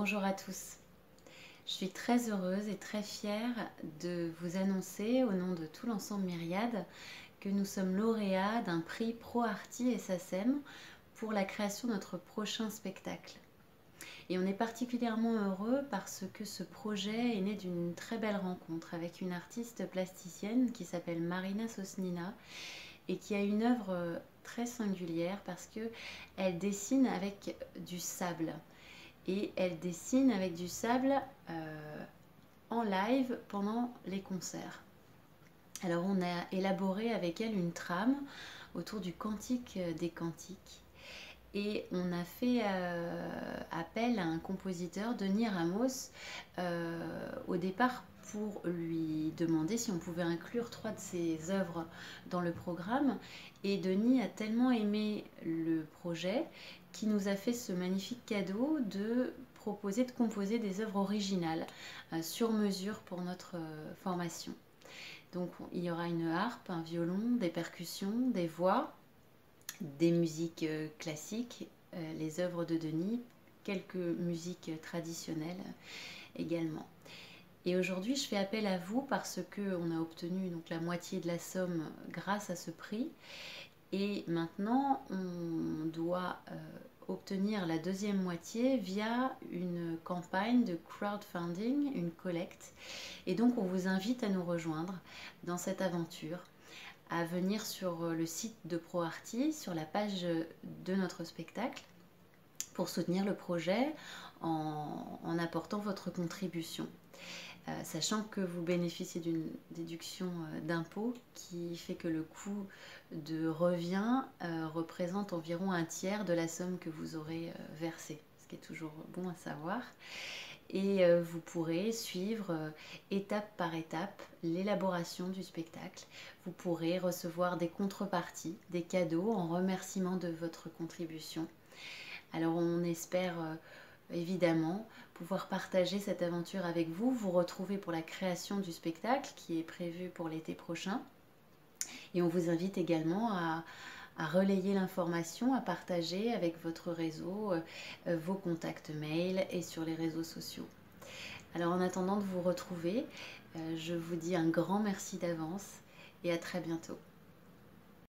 Bonjour à tous. Je suis très heureuse et très fière de vous annoncer au nom de tout l'ensemble Myriade que nous sommes lauréats d'un prix Pro Arti et SACEM pour la création de notre prochain spectacle. Et on est particulièrement heureux parce que ce projet est né d'une très belle rencontre avec une artiste plasticienne qui s'appelle Marina Sosnina et qui a une œuvre très singulière parce que elle dessine avec du sable et elle dessine avec du sable euh, en live pendant les concerts. Alors on a élaboré avec elle une trame autour du cantique des cantiques et on a fait euh, appel à un compositeur, Denis Ramos, euh, au départ pour lui demander si on pouvait inclure trois de ses œuvres dans le programme. Et Denis a tellement aimé le projet qu'il nous a fait ce magnifique cadeau de proposer de composer des œuvres originales euh, sur mesure pour notre formation. Donc il y aura une harpe, un violon, des percussions, des voix, des musiques euh, classiques, euh, les œuvres de Denis, quelques musiques traditionnelles également. Et aujourd'hui, je fais appel à vous parce que on a obtenu donc la moitié de la somme grâce à ce prix. Et maintenant, on doit euh, obtenir la deuxième moitié via une campagne de crowdfunding, une collecte. Et donc, on vous invite à nous rejoindre dans cette aventure à venir sur euh, le site de ProArty, sur la page de notre spectacle, pour soutenir le projet en, apportant votre contribution. Euh, sachant que vous bénéficiez d'une déduction euh, d'impôt qui fait que le coût de revient représente environ un tiers de la somme que vous aurez versée, ce qui est toujours bon à savoir et euh, vous pourrez suivre euh, étape par étape l'élaboration du spectacle. Vous pourrez recevoir des contreparties, des cadeaux en remerciement de votre contribution. Alors on espère euh, évidemment pouvoir partager cette aventure avec vous, vous retrouver pour la création du spectacle qui est prévu pour l'été prochain. Et on vous invite également à, relayer l'information, à partager avec votre réseau, euh, vos contacts mail et sur les réseaux sociaux. Alors en attendant de vous retrouver, euh, je vous dis un grand merci d'avance et à très bientôt.